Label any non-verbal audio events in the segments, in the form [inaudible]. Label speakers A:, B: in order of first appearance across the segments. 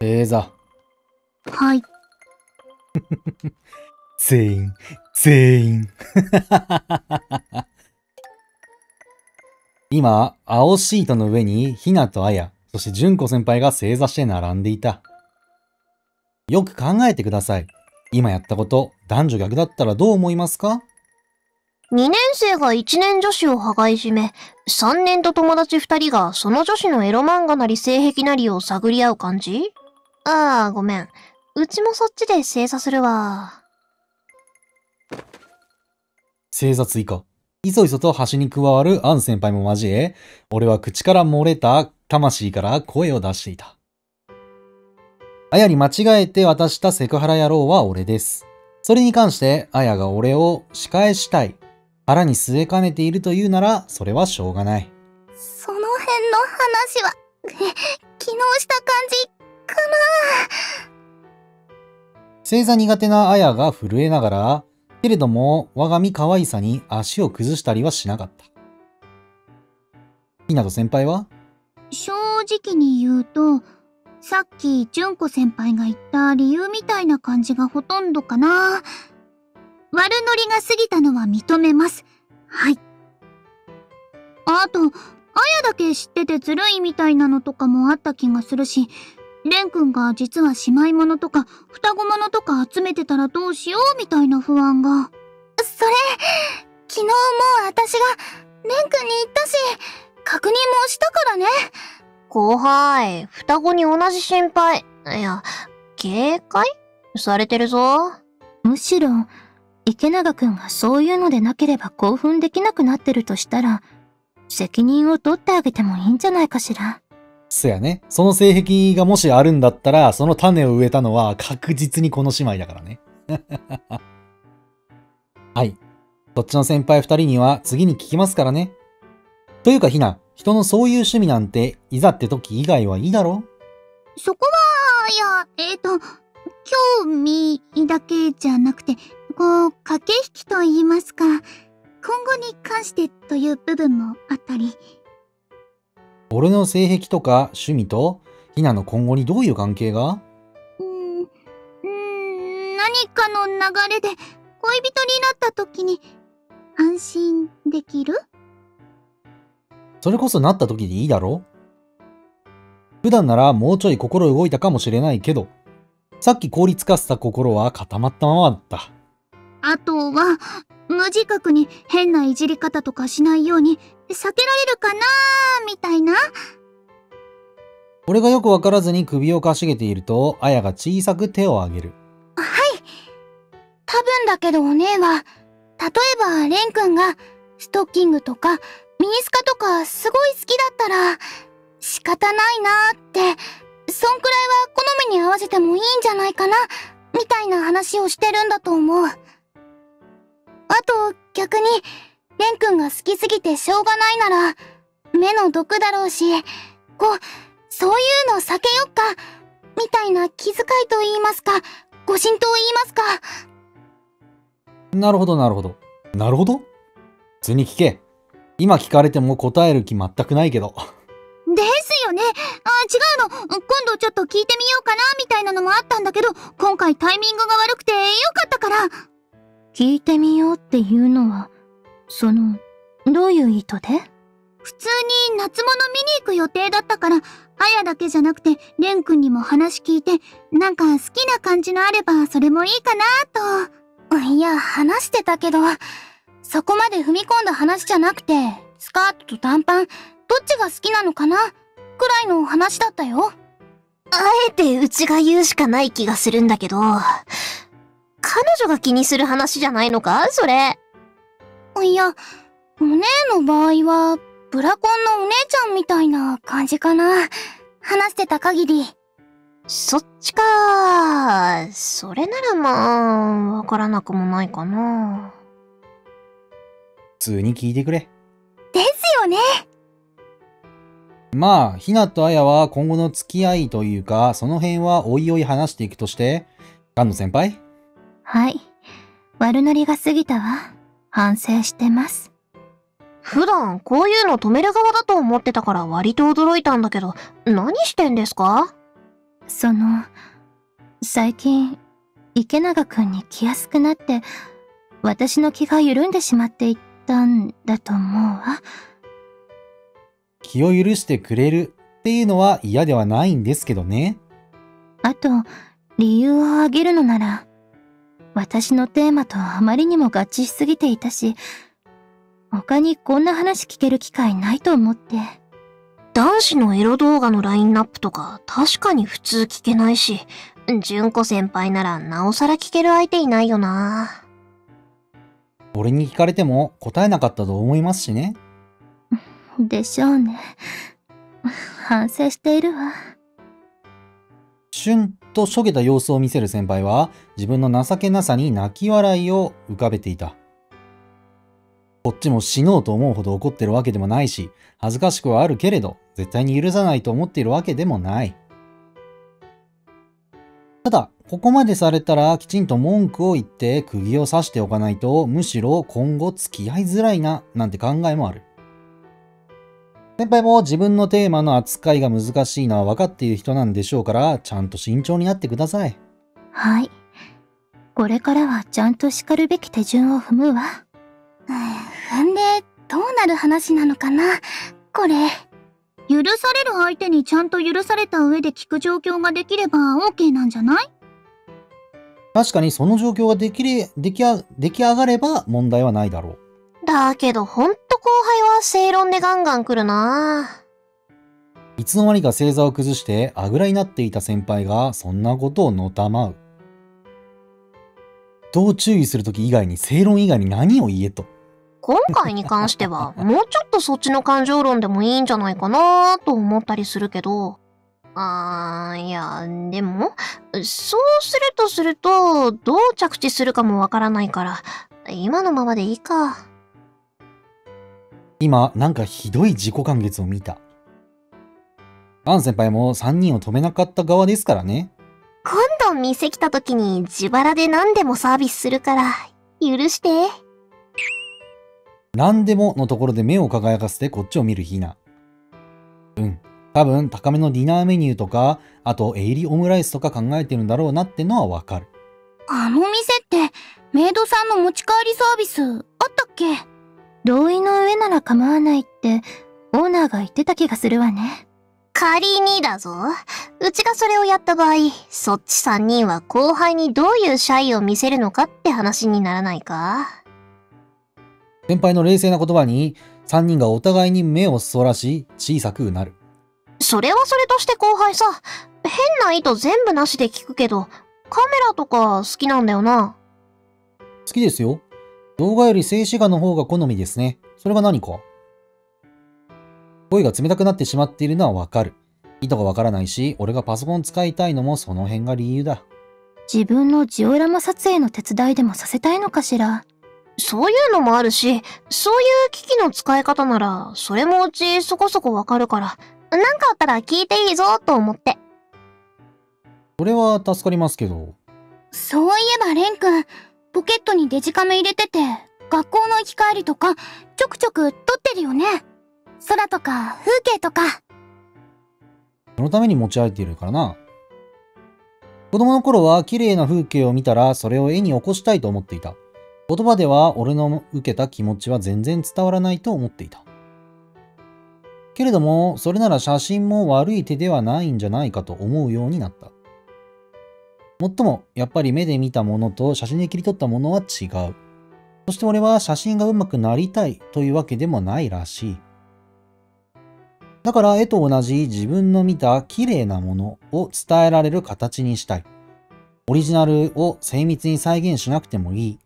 A: 星座。
B: はい。[laughs]
A: 全員、全員。[laughs] 今、青シートの上に、ひなとあや、そして純子先輩が正座して並んでいた。よく考えてください。今やったこと、男女逆だったらどう思いますか
C: ？2年生が1年女子を羽交い締め、3年と友達2人がその女子のエロ漫画なり性癖なりを探り合う感じ？ああ、ごめん。うちもそっちで精査するわ。
A: 正座追加。いそいそと端に加わるアン先輩も交え、俺は口から漏れた魂から声を出していた。あやに間違えて渡したセクハラ野郎は俺です。それに関して、あやが俺を仕返したい。腹に据えかねているというなら、それはしょうがない。
B: その辺の話は、[laughs] 昨日した感じ、か
A: 正座苦手なあやが震えながら、けれども我が身可愛さに足を崩したりはしなかった。ひなと先輩は？
B: 正直に言うと、さっき純子先輩が言った理由みたいな感じがほとんどかな。悪ノリが過ぎたのは認めます。はい。あと、あやだけ知っててずるいみたいなのとかもあった気がするし、レン君が実は姉妹物とか双子物とか集めてたらどうしようみたいな不安が。それ、昨日もう私がレン君に言ったし、確認もしたからね。
C: 後輩、双子に同じ心配。いや、警戒？されてるぞ。
B: むしろ、池永くんがそういうのでなければ興奮できなくなってるとしたら、責任を取ってあげてもいいんじゃないかしら。
A: そやね。その性癖がもしあるんだったら、その種を植えたのは確実にこの姉妹だからね。[laughs] はい。そっちの先輩二人には次に聞きますからね。というかひな、人のそういう趣味なんて、いざって時以外はいいだろ？
B: そこは、いや、えっ、と、興味だけじゃなくて、こう、駆け引きと言いますか、今後に関してという部分もあったり。
A: 俺の性癖とか趣味と、ひなの今後にどういう関係が？
B: うーん、ん、何かの流れで恋人になった時に安心できる？
A: それこそなった時でいいだろ？普段ならもうちょい心動いたかもしれないけど、さっき凍りつかせた心は固まったままだった。
B: あとは、無自覚に変ないじり方とかしないように避けられるかなーみたいな。
A: 俺がよくわからずに首をかしげていると、あやが小さく手を挙げる。
B: 多分だけどお姉は、例えばレン君がストッキングとかミニスカとかすごい好きだったら仕方ないなーって、そんくらいは好みに合わせてもいいんじゃないかなみたいな話をしてるんだと思う。あと逆に、レン君が好きすぎてしょうがないなら、目の毒だろうし、こう、そういうの避けよっか、みたいな気遣いと言いますか、ご神道言いますか。
A: なるほど、なるほど。なるほど？普通に聞け。今聞かれても答える気全くないけど。
B: ですよね。あ、違うの。今度ちょっと聞いてみようかな、みたいなのもあったんだけど、今回タイミングが悪くてよかったから。聞いてみようっていうのは、その、どういう意図で？普通に夏物見に行く予定だったから、あやだけじゃなくて、レン君にも話聞いて、なんか好きな感じのあれば、それもいいかなと。いや、話してたけど、そこまで踏み込んだ話じゃなくて、スカートと短パン、どっちが好きなのかな？くらいの話だったよ。
C: あえてうちが言うしかない気がするんだけど、彼女が気にする話じゃないのか？それ。
B: いや、お姉の場合は、ブラコンのお姉ちゃんみたいな感じかな。話してた限り。
C: そっちか。それならまあ、わからなくもないかな。
A: 普通に聞いてくれ。
B: ですよね。
A: まあ、ひなとあやは今後の付き合いというか、その辺はおいおい話していくとして、菅野先輩
B: はい。悪ノリが過ぎたわ。反省してます。
C: 普段こういうの止める側だと思ってたから割と驚いたんだけど、何してんですか？
B: その、最近、池永くんに来やすくなって、私の気が緩んでしまっていったんだと思うわ。
A: 気を許してくれるっていうのは嫌ではないんですけどね。
B: あと、理由を挙げるのなら、私のテーマとあまりにも合致しすぎていたし、他にこんな話聞ける機会ないと思って。
C: 男子のエロ動画のラインナップとか確かに普通聞けないし、純子先輩ならなおさら聞ける相手いないよな。
A: 俺に聞かれても答えなかったと思いますしね。
B: でしょうね。反省しているわ。
A: シュンとしょげた様子を見せる先輩は自分の情けなさに泣き笑いを浮かべていた。こっちも死のうと思うほど怒ってるわけでもないし、恥ずかしくはあるけれど、絶対に許さないと思っているわけでもない。ただ、ここまでされたらきちんと文句を言って釘を刺しておかないと、むしろ今後付き合いづらいな、なんて考えもある。先輩も自分のテーマの扱いが難しいのは分かっている人なんでしょうから、ちゃんと慎重になってください。
B: はい。これからはちゃんと叱るべき手順を踏むわ。踏んで、どうなる話なのかな？これ。許される相手にちゃんと許された上で聞く状況ができれば OK なんじゃない？
A: 確かにその状況ができれ、出来あ出来上がれば問題はないだろう。
C: だけどほんと後輩は正論でガンガン来るない
A: つの間にか正座を崩してあぐらになっていた先輩がそんなことをのたまう。どう注意するとき以外に正論以外に何を言えと。
C: 今回に関しては [laughs] もうちょっとそっちの感情論でもいいんじゃないかなと思ったりするけど。あー、いや、でも、そうするとすると、どう着地するかもわからないから、今のままでいいか。
A: 今、なんかひどい自己完結を見た。アン先輩も3人を止めなかった側ですからね。
C: 今度店来た時に自腹で何でもサービスするから、許して。
A: 何でものところで目を輝かせてこっちを見るひな。うん。多分高めのディナーメニューとか、あとエイリオムライスとか考えてるんだろうなってのはわかる。
B: あの店って、メイドさんの持ち帰りサービス、あったっけ？同意の上なら構わないって、オーナーが言ってた気がするわね。
C: 仮にだぞ。うちがそれをやった場合、そっち3人は後輩にどういうシャイを見せるのかって話にならないか
A: 先輩の冷静な言葉に3人がお互いに目をそらし小さくうなる。
C: それはそれとして後輩さ、変な意図全部なしで聞くけど、カメラとか好きなんだよな。
A: 好きですよ。動画より静止画の方が好みですね。それが何か？声が冷たくなってしまっているのはわかる。意図がわからないし、俺がパソコン使いたいのもその辺が理由だ。
B: 自分のジオラマ撮影の手伝いでもさせたいのかしら？
C: そういうのもあるし、そういう機器の使い方なら、それもうちそこそこわかるから、なんかあったら聞いていいぞと思って。
A: それは助かりますけど。
B: そういえばレン君、ポケットにデジカメ入れてて、学校の行き帰りとか、ちょくちょく撮ってるよね。空とか風景とか。
A: そのために持ち歩いているからな。子供の頃は綺麗な風景を見たらそれを絵に起こしたいと思っていた。言葉では俺の受けた気持ちは全然伝わらないと思っていた。けれども、それなら写真も悪い手ではないんじゃないかと思うようになった。もっとも、やっぱり目で見たものと写真で切り取ったものは違う。そして俺は写真が上手くなりたいというわけでもないらしい。だから絵と同じ自分の見た綺麗なものを伝えられる形にしたい。オリジナルを精密に再現しなくてもいい。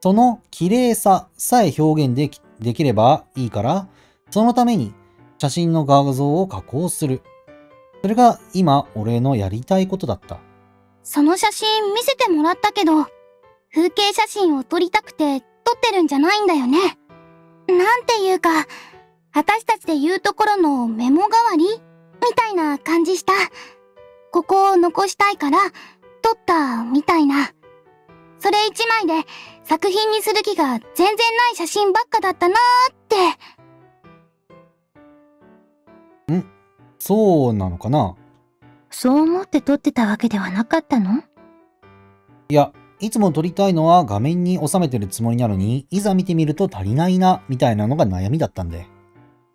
A: その綺麗ささえ表現できできればいいから、そのために写真の画像を加工する。それが今俺のやりたいことだった。
B: その写真見せてもらったけど、風景写真を撮りたくて撮ってるんじゃないんだよね。なんていうか、私たちで言うところのメモ代わり？みたいな感じした。ここを残したいから、撮ったみたいな。それ一枚で作品にする気が全然ない写真ばっかだったなーって。ん？
A: そうなのかな？
B: そう思って撮ってたわけではなかったの？
A: いや、いつも撮りたいのは画面に収めてるつもりなのに、いざ見てみると足りないな、みたいなのが悩みだったんで。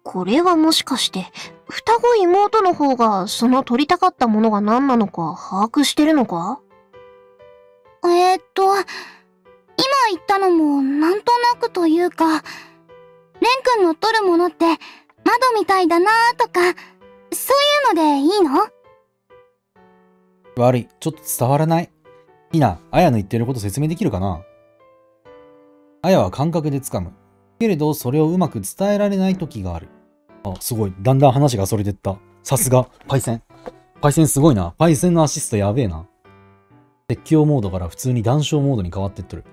C: これはもしかして、双子妹の方がその取りたかったものが何なのか把握してるのか？
B: えー、っと、今言ったのもなんとなくというか、レン君の撮るものって窓みたいだなとか、そういうのでいいの？
A: 悪い、ちょっと伝わらない？ひな、あやの言ってること説明できるかな？あやは感覚で掴む。けれど、それをうまく伝えられない時がある。あ、すごい。だんだん話がそれてった。さすが、パイセン。パイセンすごいな。パイセンのアシストやべえな。絶叫モードから普通に談笑モードに変わってっとる。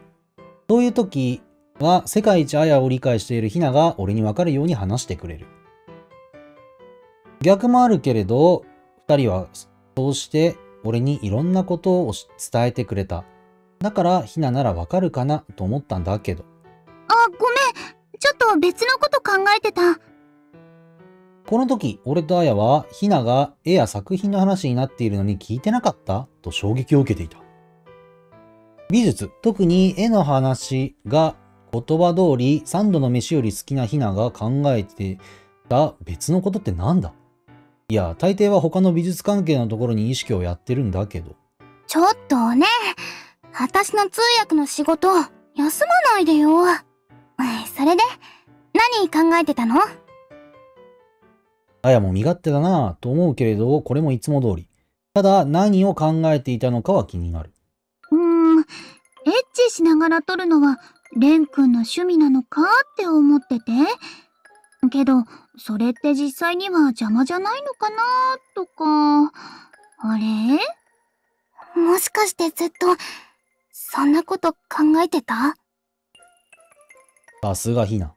A: そういう時は、世界一あやを理解しているひなが俺にわかるように話してくれる。逆もあるけれど、二人はそうして俺にいろんなことを伝えてくれた。だからひなならわかるかなと思ったんだけど。
B: あ、ごめん。ちょっと別のこと考えてた。
A: この時、俺とあやは、ひなが絵や作品の話になっているのに聞いてなかった？と衝撃を受けていた。美術、特に絵の話が言葉通り三度の飯より好きなひなが考えてた別のことってなんだ？いや、大抵は他の美術関係のところに意識をやってるんだけど。
B: ちょっとね、私の通訳の仕事、休まないでよ。それで、何考えてたの？
A: あやも身勝手だなぁと思うけれど、これもいつも通り。ただ、何を考えていたのかは気になる。
B: うーん、エッチしながら撮るのは、レン君の趣味なのかって思ってて。けど、それって実際には邪魔じゃないのかなとか。あれ？もしかしてずっと、そんなこと考えてた？
A: さすがひな。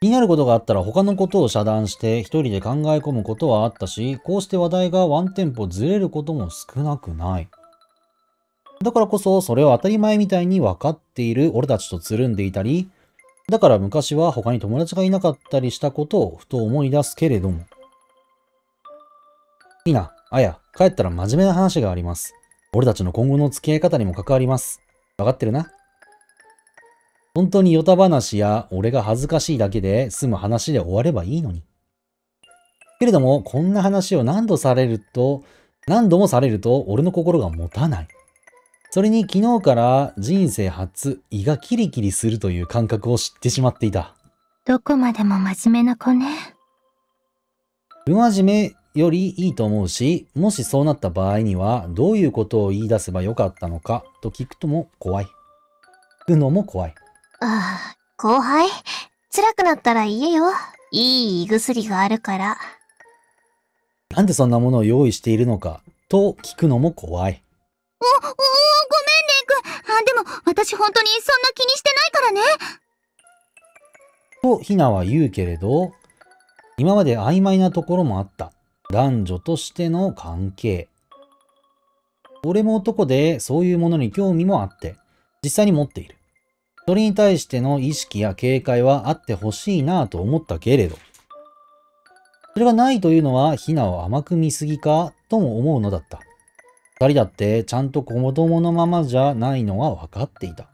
A: 気になることがあったら他のことを遮断して一人で考え込むことはあったし、こうして話題がワンテンポずれることも少なくない。だからこそそれを当たり前みたいに分かっている俺たちとつるんでいたり、だから昔は他に友達がいなかったりしたことをふと思い出すけれども。ひな、あや、帰ったら真面目な話があります。俺たちの今後の付き合い方にも関わります。わかってるな本当にヨタ話や俺が恥ずかしいだけで済む話で終わればいいのに。けれども、こんな話を何度されると、何度もされると俺の心が持たない。それに昨日から人生初胃がキリキリするという感覚を知ってしまっていた。
B: どこまでも真面目な子ね。
A: 不真面目よりいいと思うし、もしそうなった場合にはどういうことを言い出せばよかったのかと聞くとも怖い。聞くのも怖い。
C: ああ、後輩、辛くなったら言えよ。いい胃薬があるから。
A: なんでそんなものを用意しているのか、と聞くのも怖い。
B: お、お、ごめん、レイ君。あ、でも、私本当にそんな気にしてないからね。
A: と、ひなは言うけれど、今まで曖昧なところもあった。男女としての関係。俺も男でそういうものに興味もあって、実際に持っている。それに対しての意識や警戒はあってほしいなと思ったけれど、それがないというのは、ひなを甘く見すぎかとも思うのだった。人だってちゃんと子供のままじゃないのは分かっていた。